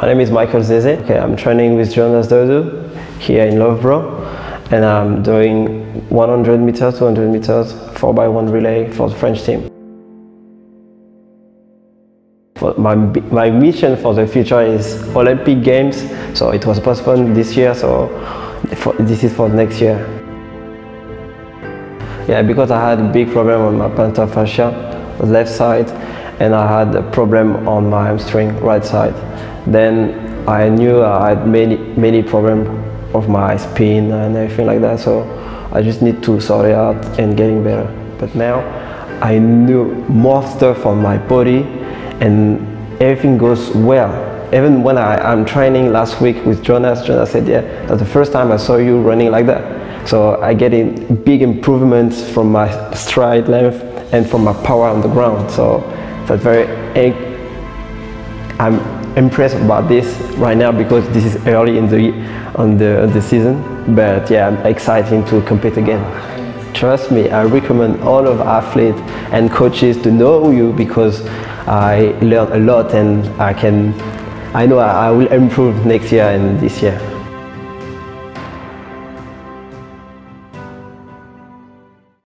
My name is Mickael Zeze. Okay, I'm training with Jonas Dodoo here in Loughborough and I'm doing 100 meters, 200 meters, 4x1 relay for the French team. My, my mission for the future is Olympic Games, so it was postponed this year, so for, this is for next year. Yeah, because I had a big problem on my plantar fascia, left side, and I had a problem on my hamstring, right side. Then I knew I had many, many problems of my spine and everything like that. So I just need to sort it out and getting better. But now I knew more stuff on my body and everything goes well. Even when I, am training last week with Jonas, Jonas said, yeah, that's the first time I saw you running like that. So I get in big improvements from my stride length and from my power on the ground. So that's very, eh, I'm impressed about this right now because this is early in the on the, the season. But yeah I'm excited to compete again. Trust me I recommend all of athletes and coaches to know you because I learned a lot and I can I know I will improve next year and this year